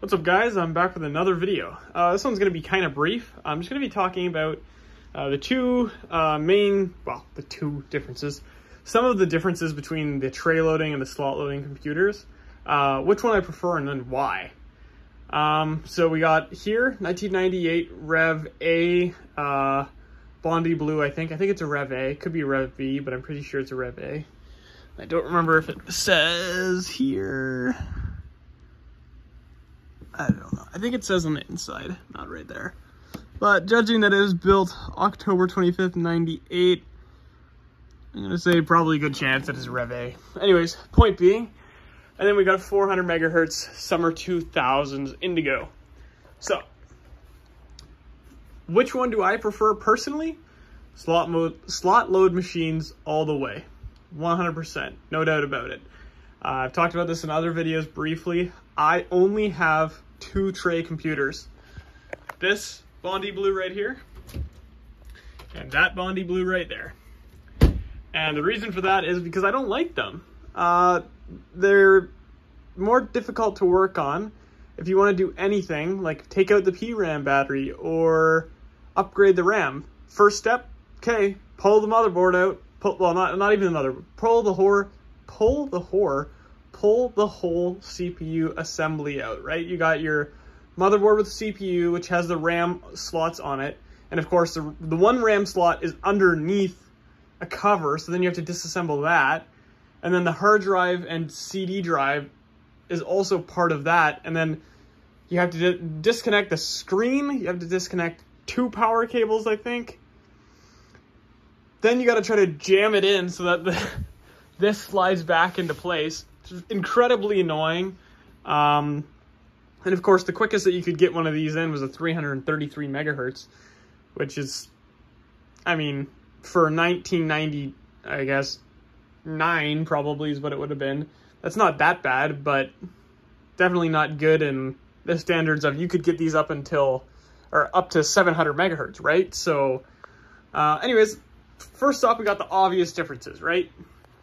What's up guys, I'm back with another video. Uh, this one's going to be kind of brief. I'm just going to be talking about uh, the two uh, main, well, the two differences. Some of the differences between the tray loading and the slot loading computers. Uh, which one I prefer and then why. Um, so we got here, 1998 Rev A, uh, Bondi Blue, I think. I think it's a Rev A. Could be a Rev B, but I'm pretty sure it's a Rev A. I don't remember if it says here. I don't know. I think it says on the inside, not right there. But judging that it was built October 25th, 98, I'm going to say probably a good chance that it's Rev A. Anyways, point being, and then we got 400 megahertz Summer 2000s Indigo. So, which one do I prefer personally? Slot mode, slot load machines all the way. 100%, no doubt about it. Uh, I've talked about this in other videos briefly. I only have two tray computers. This Bondi Blue right here, and that Bondi Blue right there. And the reason for that is because I don't like them. Uh, they're more difficult to work on if you want to do anything, like take out the PRAM battery or upgrade the RAM. First step, okay, pull the motherboard out. Pull, well, not not even the mother. Pull the whore, pull the whore pull the whole CPU assembly out, right? You got your motherboard with CPU, which has the RAM slots on it. And of course, the, the one RAM slot is underneath a cover, so then you have to disassemble that. And then the hard drive and CD drive is also part of that. And then you have to disconnect the screen. You have to disconnect two power cables, I think. Then you got to try to jam it in so that the, this slides back into place incredibly annoying. Um, and of course, the quickest that you could get one of these in was a 333 megahertz, which is, I mean, for 1990, I guess, 9 probably is what it would have been. That's not that bad, but definitely not good in the standards of you could get these up until, or up to 700 megahertz, right? So, uh, anyways, first off, we got the obvious differences, right?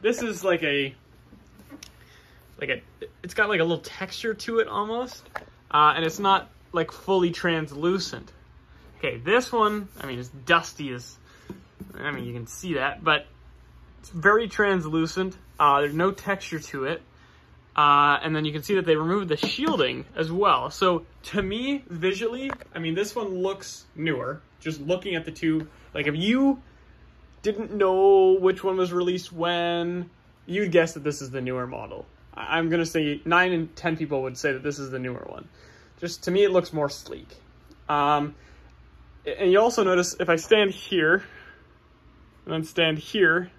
This is like a like a, it's got like a little texture to it almost, uh, and it's not like fully translucent. Okay, this one, I mean, it's dusty as, I mean, you can see that, but it's very translucent. Uh, there's no texture to it. Uh, and then you can see that they removed the shielding as well. So to me, visually, I mean, this one looks newer. Just looking at the two, like if you didn't know which one was released when, you'd guess that this is the newer model. I'm going to say 9 and 10 people would say that this is the newer one. Just to me, it looks more sleek. Um, and you also notice if I stand here and then stand here,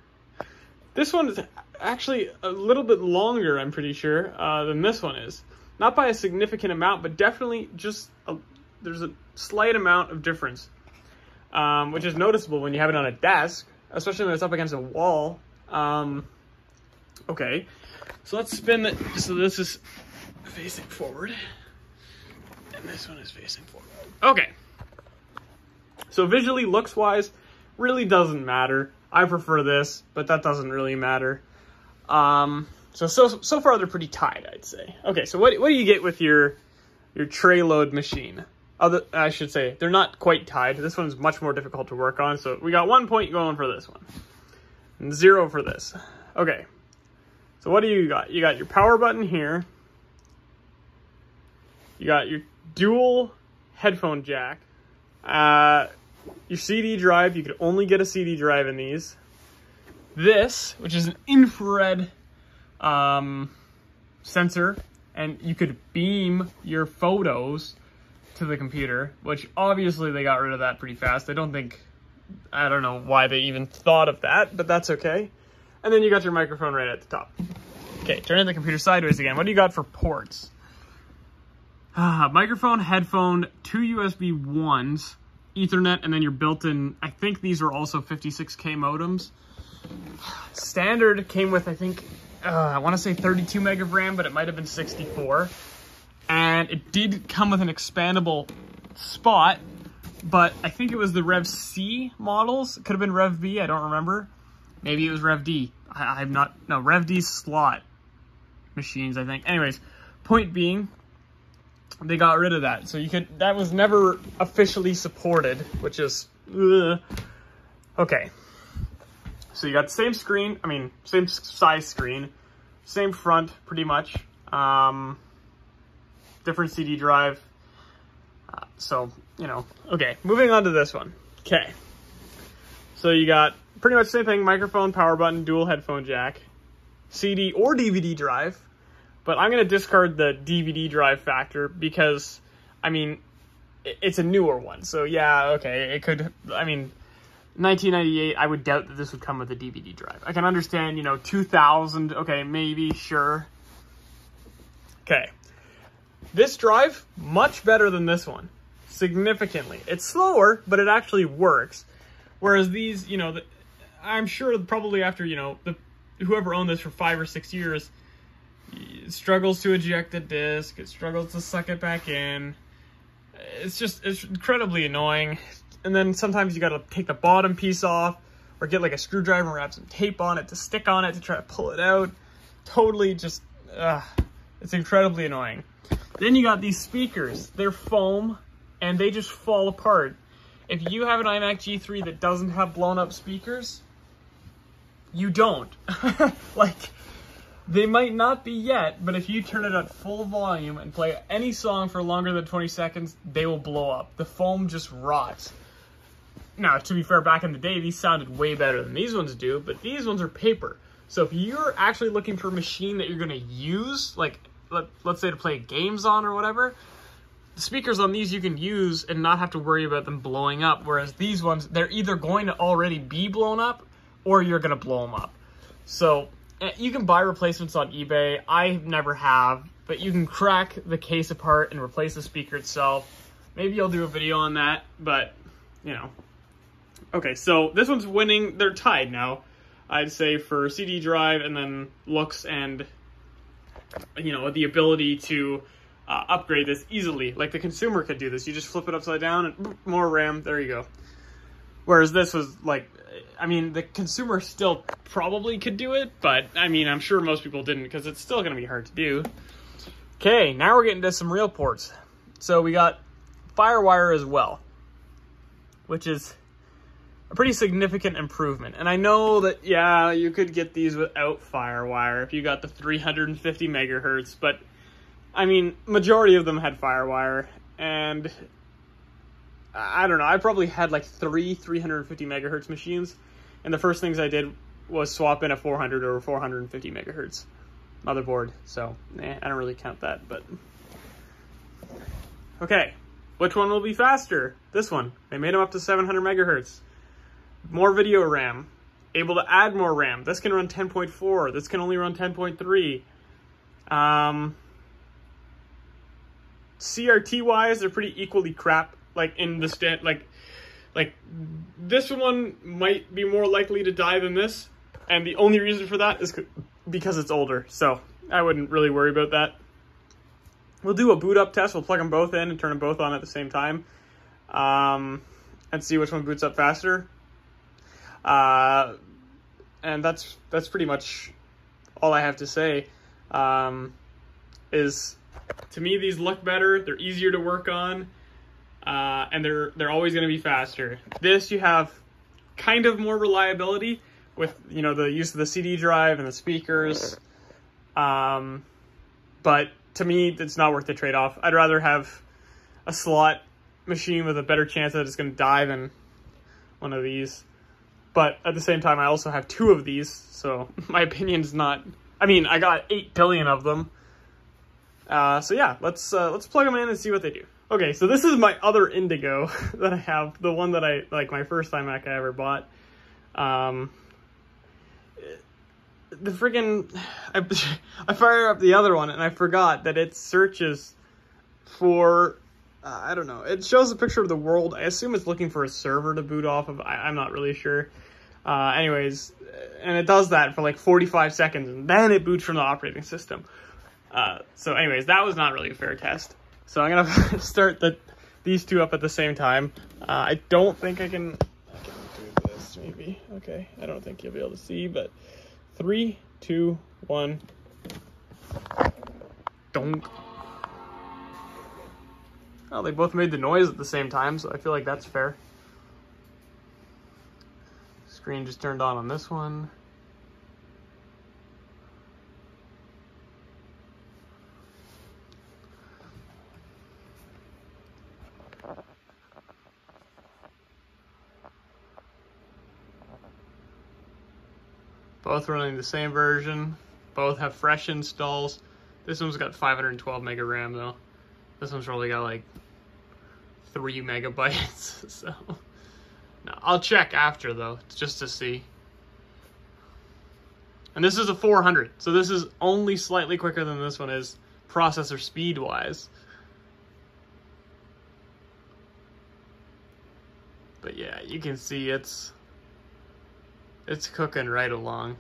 this one is actually a little bit longer, I'm pretty sure, uh, than this one is. Not by a significant amount, but definitely just a, there's a slight amount of difference, um, which is noticeable when you have it on a desk, especially when it's up against a wall. Um, okay, so let's spin it. So this is facing forward. And this one is facing forward. Okay. So visually, looks-wise, really doesn't matter. I prefer this, but that doesn't really matter. Um, so, so, so far they're pretty tied, I'd say. Okay, so what, what do you get with your, your tray load machine? Other, I should say, they're not quite tied. This one's much more difficult to work on, so we got one point going for this one. And zero for this. Okay, so what do you got? You got your power button here. You got your dual headphone jack. Uh, your CD drive, you could only get a CD drive in these. This, which is an infrared um, sensor, and you could beam your photos to the computer, which obviously they got rid of that pretty fast. I don't think, I don't know why they even thought of that, but that's okay. And then you got your microphone right at the top. Okay, turning the computer sideways again. What do you got for ports? Uh, microphone, headphone, two USB 1s, Ethernet, and then your built-in, I think these are also 56K modems. Standard came with, I think, uh, I want to say 32 meg of RAM, but it might have been 64. And it did come with an expandable spot, but I think it was the Rev C models. It could have been Rev B, I don't remember. Maybe it was Rev D. I, I'm not, no, Rev D slot machines, I think. Anyways, point being, they got rid of that. So you could, that was never officially supported, which is, ugh. okay. So you got the same screen, I mean, same size screen, same front, pretty much. Um, different CD drive. Uh, so, you know, okay, moving on to this one. Okay. So you got pretty much same thing, microphone, power button, dual headphone jack, CD or DVD drive, but I'm going to discard the DVD drive factor because, I mean, it's a newer one. So yeah, okay, it could, I mean, 1998, I would doubt that this would come with a DVD drive. I can understand, you know, 2000, okay, maybe, sure. Okay. This drive, much better than this one. Significantly. It's slower, but it actually works. Whereas these, you know, the, I'm sure probably after, you know, the whoever owned this for five or six years, struggles to eject the disc, it struggles to suck it back in. It's just, it's incredibly annoying. And then sometimes you gotta take the bottom piece off or get like a screwdriver and wrap some tape on it to stick on it to try to pull it out. Totally just, uh, it's incredibly annoying. Then you got these speakers. They're foam and they just fall apart. If you have an iMac G3 that doesn't have blown up speakers, you don't. like, they might not be yet, but if you turn it at full volume and play any song for longer than 20 seconds, they will blow up. The foam just rots. Now, to be fair, back in the day, these sounded way better than these ones do, but these ones are paper. So if you're actually looking for a machine that you're going to use, like, let, let's say to play games on or whatever, the speakers on these you can use and not have to worry about them blowing up, whereas these ones, they're either going to already be blown up or you're going to blow them up. So Eh, you can buy replacements on eBay. I never have, but you can crack the case apart and replace the speaker itself. Maybe I'll do a video on that, but you know. Okay, so this one's winning. They're tied now. I'd say for CD drive and then looks and you know the ability to uh, upgrade this easily. Like the consumer could do this. You just flip it upside down and more RAM. There you go. Whereas this was like I mean, the consumer still probably could do it, but I mean, I'm sure most people didn't because it's still going to be hard to do. Okay, now we're getting to some real ports. So we got Firewire as well, which is a pretty significant improvement. And I know that, yeah, you could get these without Firewire if you got the 350 megahertz, but I mean, majority of them had Firewire, and I don't know, I probably had like three 350 megahertz machines, and the first things I did was swap in a 400 or 450 megahertz motherboard. So, eh, I don't really count that, but... Okay, which one will be faster? This one. They made them up to 700 megahertz. More video RAM. Able to add more RAM. This can run 10.4. This can only run 10.3. Um, CRT-wise, they're pretty equally crap. Like, in the stand, like, like, this one might be more likely to die than this, and the only reason for that is because it's older, so I wouldn't really worry about that. We'll do a boot up test. We'll plug them both in and turn them both on at the same time, um, and see which one boots up faster. Uh, and that's that's pretty much all I have to say. Um, is to me these look better. They're easier to work on uh, and they're they're always going to be faster. This you have kind of more reliability with you know the use of the CD drive and the speakers, um, but to me it's not worth the trade off. I'd rather have a slot machine with a better chance that it's going to die than one of these. But at the same time, I also have two of these, so my opinion is not. I mean, I got eight billion of them. Uh, so yeah, let's uh, let's plug them in and see what they do. Okay, so this is my other Indigo that I have, the one that I, like my first iMac I ever bought. Um, the friggin', I, I fire up the other one and I forgot that it searches for, uh, I don't know, it shows a picture of the world. I assume it's looking for a server to boot off of, I, am not really sure. Uh, anyways, and it does that for like 45 seconds and then it boots from the operating system. Uh, so anyways, that was not really a fair test. So I'm gonna start the these two up at the same time. Uh, I don't think I can, I can do this maybe. Okay, I don't think you'll be able to see, but three, two, one. Don't. Well, they both made the noise at the same time, so I feel like that's fair. Screen just turned on on this one. Both running the same version. Both have fresh installs. This one's got 512 mega RAM though. This one's probably got like three megabytes. So no, I'll check after though, just to see. And this is a 400, so this is only slightly quicker than this one is processor speed wise. But yeah, you can see it's it's cooking right along.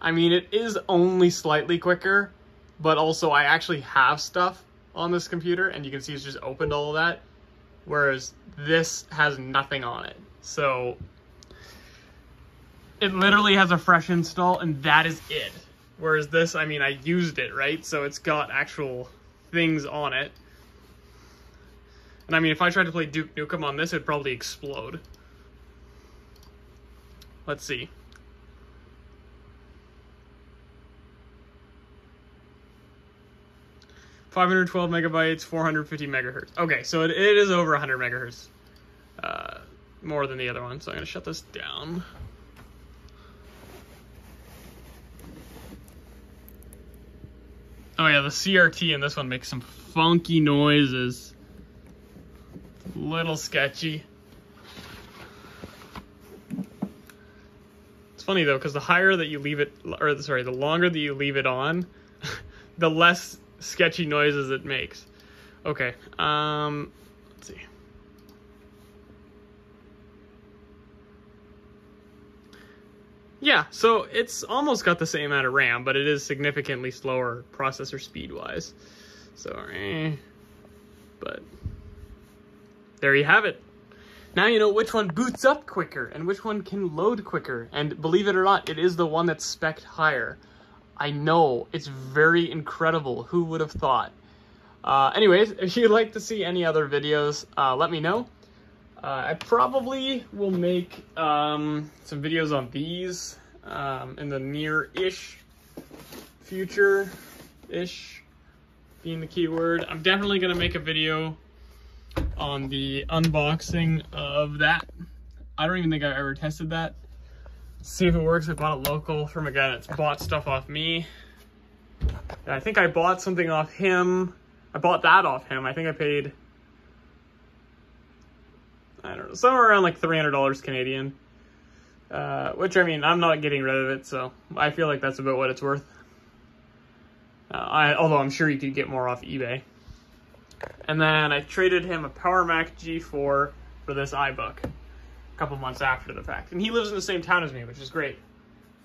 I mean, it is only slightly quicker, but also I actually have stuff on this computer, and you can see it's just opened all of that, whereas this has nothing on it. So it literally has a fresh install, and that is it. Whereas this, I mean, I used it, right? So it's got actual things on it. And I mean, if I tried to play Duke Nukem on this, it'd probably explode. Let's see. 512 megabytes, 450 megahertz. Okay, so it, it is over 100 megahertz. Uh, more than the other one, so I'm to shut this down. Oh yeah, the CRT in this one makes some funky noises. A Little sketchy. It's funny though, because the higher that you leave it, or sorry, the longer that you leave it on, the less sketchy noises it makes. Okay, um, let's see. Yeah, so it's almost got the same amount of RAM, but it is significantly slower processor speed-wise. So, eh, but there you have it. Now you know which one boots up quicker and which one can load quicker. And believe it or not, it is the one that's spec higher. I know, it's very incredible. Who would have thought? Uh, anyways, if you'd like to see any other videos, uh, let me know. Uh, I probably will make um, some videos on these um, in the near-ish future-ish being the keyword. I'm definitely going to make a video on the unboxing of that. I don't even think I ever tested that see if it works. I bought it local from a guy that's bought stuff off me. And I think I bought something off him. I bought that off him. I think I paid, somewhere around like $300 Canadian. Uh, which, I mean, I'm not getting rid of it, so I feel like that's about what it's worth. Uh, I, although I'm sure you could get more off eBay. And then I traded him a Power Mac G4 for this iBook a couple months after the fact. And he lives in the same town as me, which is great.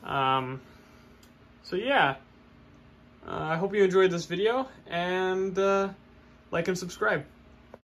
Um, so yeah, uh, I hope you enjoyed this video, and uh, like and subscribe.